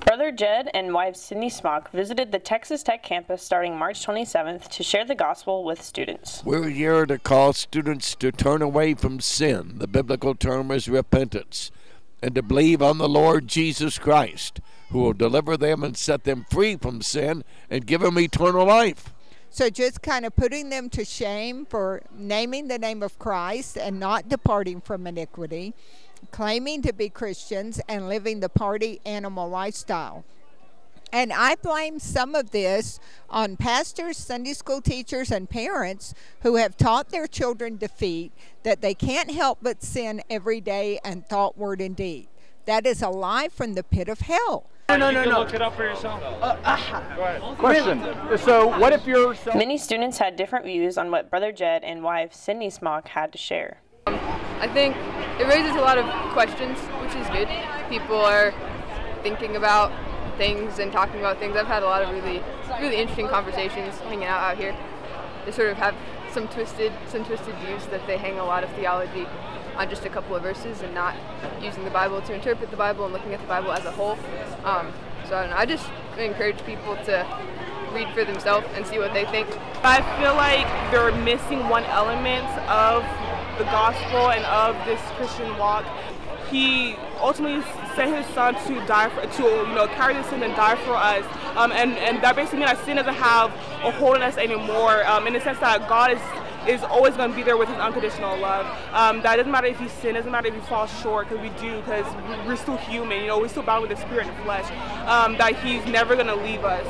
Brother Jed and wife Cindy Smock visited the Texas Tech campus starting March 27th to share the gospel with students. We're here to call students to turn away from sin. The biblical term is repentance. And to believe on the Lord Jesus Christ, who will deliver them and set them free from sin and give them eternal life. So just kind of putting them to shame for naming the name of Christ and not departing from iniquity, claiming to be Christians and living the party animal lifestyle. And I blame some of this on pastors, Sunday school teachers, and parents who have taught their children defeat that they can't help but sin every day and thought, word, and deed. That is a lie from the pit of hell. No, no, no, no. look it up for yourself. Uh, uh, question. So, what if you're so Many students had different views on what Brother Jed and wife Cindy Smock had to share. I think it raises a lot of questions, which is good. People are thinking about things and talking about things. I've had a lot of really, really interesting conversations hanging out out here. They sort of have some twisted, some twisted views that they hang a lot of theology on just a couple of verses and not using the Bible to interpret the Bible and looking at the Bible as a whole. Um, so I don't know. I just encourage people to read for themselves and see what they think. I feel like they're missing one element of the gospel and of this Christian walk. He ultimately sent his son to die for, to you know carry the sin and die for us, um, and and that basically means that sin doesn't have a hold on us anymore. Um, in the sense that God is is always going to be there with his unconditional love. Um, that doesn't matter if you sin, doesn't matter if you fall short, because we do, because we're still human, you know, we're still bound with the spirit and flesh. Um, that he's never going to leave us.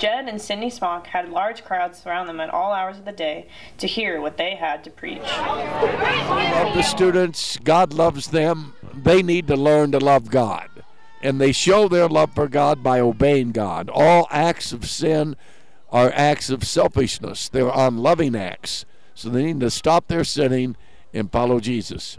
Jed and Cindy Smock had large crowds surround them at all hours of the day to hear what they had to preach. Love the students. God loves them. They need to learn to love God. And they show their love for God by obeying God. All acts of sin are acts of selfishness, they're unloving acts. So they need to stop their sinning and follow Jesus.